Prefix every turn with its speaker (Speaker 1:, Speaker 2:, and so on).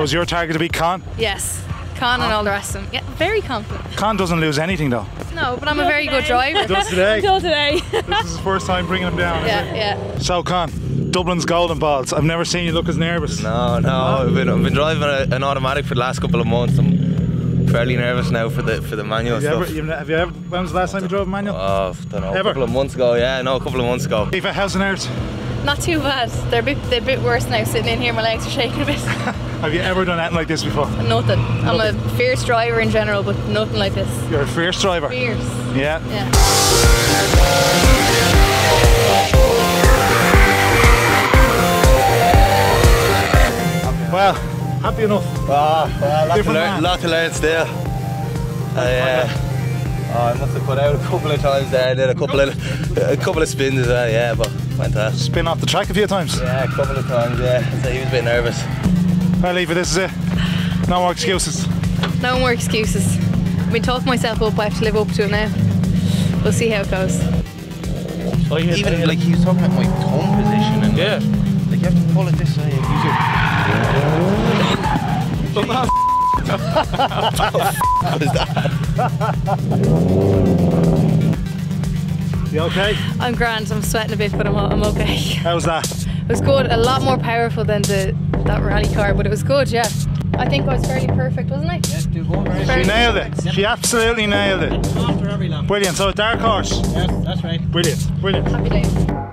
Speaker 1: So is your target to beat Con?
Speaker 2: Yes. Con and all the rest of them. Yeah, very confident.
Speaker 1: Con doesn't lose anything though.
Speaker 2: No, but I'm a very good driver.
Speaker 1: Does today?
Speaker 3: Until today.
Speaker 1: this is the first time bringing him down. is
Speaker 2: Yeah, yeah.
Speaker 1: So Con, Dublin's golden balls. I've never seen you look as nervous.
Speaker 4: No, no, I've been, I've been driving a, an automatic for the last couple of months. I'm fairly nervous now for the for the manual
Speaker 1: Have
Speaker 4: stuff.
Speaker 1: you've have you ever? When was the last time you drove a manual?
Speaker 4: Oh, I don't know,
Speaker 1: Ever?
Speaker 4: a couple of months ago. Yeah, no, a couple of months ago.
Speaker 1: Aoife, how's the nerves?
Speaker 2: Not too bad. They're a bit, they're a bit worse now. Sitting in here, my legs are shaking a bit.
Speaker 1: Have you ever done anything like this before?
Speaker 2: nothing. I'm a fierce driver in general, but nothing like this.
Speaker 1: You're a fierce driver.
Speaker 2: Fierce.
Speaker 1: Yeah.
Speaker 2: Yeah.
Speaker 1: Well, happy enough.
Speaker 4: Ah, well, lot, to
Speaker 1: Different
Speaker 4: learn, lot to learn still. Uh, yeah. Oh, I must have put out a couple of times there. I did a couple of a couple of spins as well. Yeah, but fantastic.
Speaker 1: Spin off the track a few times.
Speaker 4: Yeah, a couple of times. Yeah, so he was a bit nervous.
Speaker 1: Well, Aoife, this is it. No more excuses.
Speaker 2: No more excuses. I've been talking myself up. I have to live up to it now. We'll see how it goes.
Speaker 4: Even like he was talking about my tone position and yeah, like you have to pull it this way. What is that?
Speaker 1: You okay?
Speaker 2: I'm grand. I'm sweating a bit, but I'm, I'm okay.
Speaker 1: How's that?
Speaker 2: It was good. A lot more powerful than the that rally car, but it was good. Yeah. I think I was fairly perfect, wasn't I?
Speaker 1: She
Speaker 2: Fairly
Speaker 1: nailed
Speaker 2: perfect.
Speaker 1: it. She absolutely nailed it.
Speaker 5: After every lap.
Speaker 1: Brilliant. So a dark horse.
Speaker 5: Yes, that's right.
Speaker 1: Brilliant. Brilliant.
Speaker 2: Happy days.